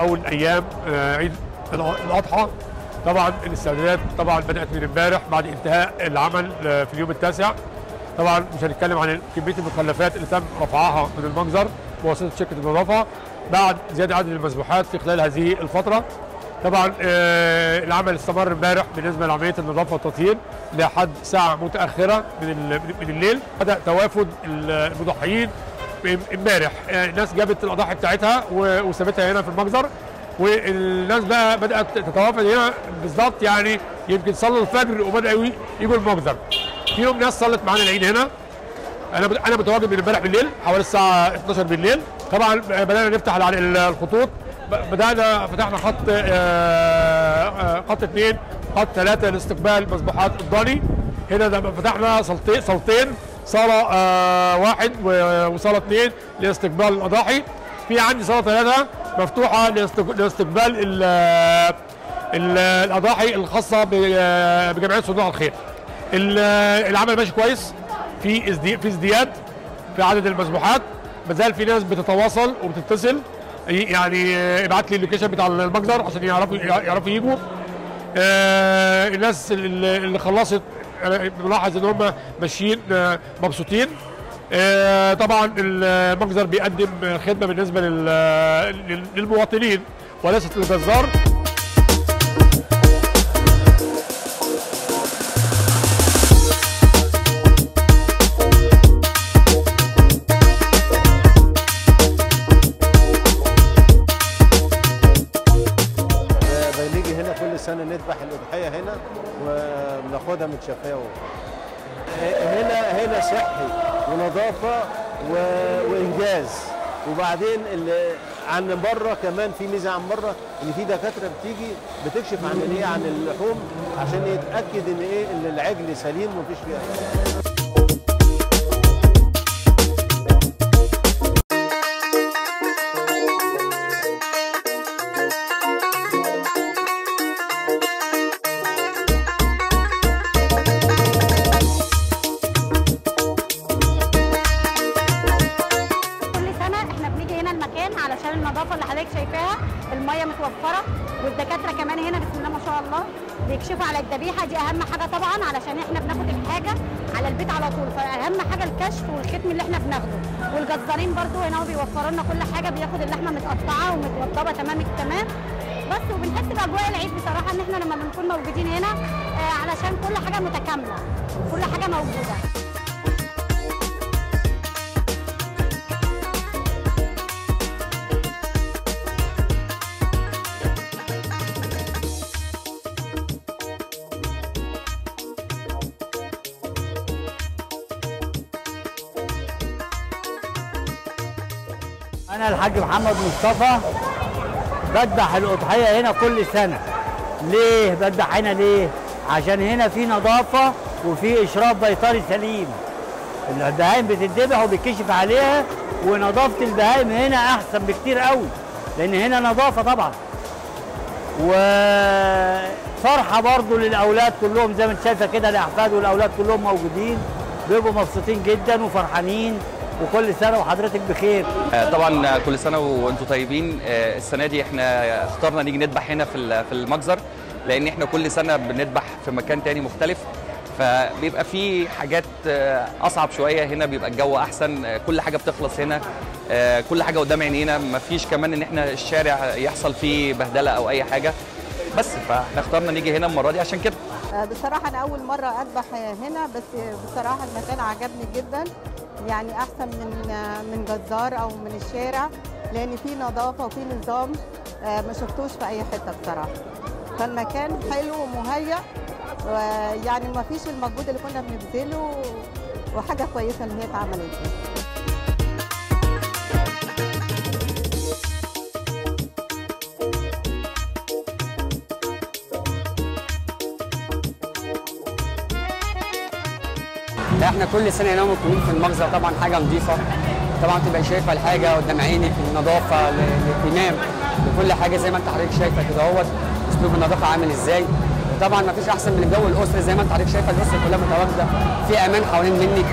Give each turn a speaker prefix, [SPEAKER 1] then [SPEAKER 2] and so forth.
[SPEAKER 1] اول أيام آه، عيد الأضحى. طبعا الاستعدادات طبعا بدأت من امبارح بعد انتهاء العمل آه، في اليوم التاسع. طبعا مش هنتكلم عن كمية المخلفات اللي تم رفعها من المنظر بواسطه شركة النظافه بعد زيادة عدد المذبوحات في خلال هذه الفترة. طبعا آه، العمل استمر امبارح بالنسبة لعملية النظافة والتطهير لحد ساعة متأخرة من من الليل. بدأ توافد المضحيين امبارح. آه، الناس جابت الأضاحي بتاعتها وسابتها هنا في المجزر. والناس بقى بدأت تتوافد هنا بالظبط يعني يمكن صلوا الفجر وبداوا يجوا المجزر. فيهم ناس صلت معانا العيد هنا. أنا أنا متواجد من امبارح بالليل حوالي الساعة 12 بالليل. طبعا بدأنا نفتح على ال- الخطوط. بدانا فتحنا خط آه، آه، خط اثنين خط ثلاثة لاستقبال مذبوحات الضاني. هنا فتحنا صالتين صالتين صاله آه، واحد وصاله اثنين لاستقبال الأضاحي. في عندي صاله ثلاثة مفتوحة لاستق- لاستقبال ال- ال- الأضاحي الخاصة ب- بجمعية صندوق الخير. ال- العمل ماشي كويس. في ازدي- في ازدياد في عدد المذبوحات ما زال في ناس بتتواصل وبتتصل. يعني آه، ابعت لي اللوكيشن بتاع المجزر عشان يعرفوا يعرفوا يجوا. آه، الناس اللي خلصت أنا بلاحظ إن هم ماشيين آه، مبسوطين. آه، طبعا المجزر بيقدم خدمة بالنسبة لل- لل- للمواطنين وليست للجزار.
[SPEAKER 2] بنيجي هنا كل سنة نذبح الأضحية وبناخدها متشفيه هنا هنا صحي ونظافة و... وإنجاز. وبعدين اللي عن بره كمان في ميزة عن بره إن في دكاترة بتيجي بتكشف عن الايه عن اللحوم عشان يتأكد إن إيه؟ إن العجل سليم ومفيش فيه
[SPEAKER 3] الميه متوفرة والدكاترة كمان هنا بسم الله ما شاء الله بيكشفوا على الذبيحة. دي أهم حاجة طبعا علشان إحنا بناخد الحاجة على البيت على طول. فأهم حاجة الكشف والختم اللي إحنا بناخده. والجزارين برضو هنا بيوفروا لنا كل حاجة بياخد اللحمة متقطعة ومتوضبة تمام التمام بس وبنحس بأجواء العيد بصراحة إن إحنا لما بنكون موجودين هنا آه، علشان كل حاجة متكاملة كل حاجة موجودة.
[SPEAKER 4] أنا الحاج محمد مصطفى بذبح الأضحية هنا كل سنة. ليه؟ بذبح هنا ليه؟ عشان هنا في نظافة وفي إشراف بيطري سليم. البهايم بتتذبح وبيتكشف عليها ونظافة البهايم هنا أحسن بكتير قوي لأن هنا نظافة طبعا. وفرحة برضو للأولاد كلهم زي ما أنت شايفة كده الأحفاد والأولاد كلهم موجودين بيبقوا مبسوطين جدا وفرحانين وكل سنة وحضرتك بخير.
[SPEAKER 5] آه، طبعا كل سنة وأنتم طيبين. آه، السنة دي إحنا اخترنا نيجي نذبح هنا في ال- في المجزر لأن إحنا كل سنة بنذبح في مكان تاني مختلف. فبيبقى في حاجات آه، أصعب شوية. هنا بيبقى الجو أحسن. آه، كل حاجة بتخلص هنا. آه، كل حاجة قدام عينينا. مفيش كمان إن إحنا الشارع يحصل فيه بهدلة أو أي حاجة. بس فاحنا اخترنا نيجي هنا المرة دي عشان كده.
[SPEAKER 6] آه، بصراحة أنا أول مرة أذبح هنا بس بصراحة المكان عجبني جدا. يعني أحسن من آه، من جزار أو من الشارع لأن في نظافة وفي نظام آه، ما شفتوش في أي حتة بصراحة. فالمكان حلو ومهيأ ويعني ما فيش المجهود اللي كنا بنبذله وحاجة كويسة إن هي اتعملت.
[SPEAKER 7] إحنا كل سنة هنا بنكون في المخزن. طبعا حاجة نظيفه طبعا تبقى شايفة الحاجة قدام عينك النظافة الاهتمام بكل حاجة زي ما انت حضرتك شايفة كده اهوت. اسلوب النظافة عامل إزاي. طبعا ما فيش أحسن من الجو الاسري زي ما انت حضرتك شايفة الأسرة كلها متواجدة. في أمان حوالين منك.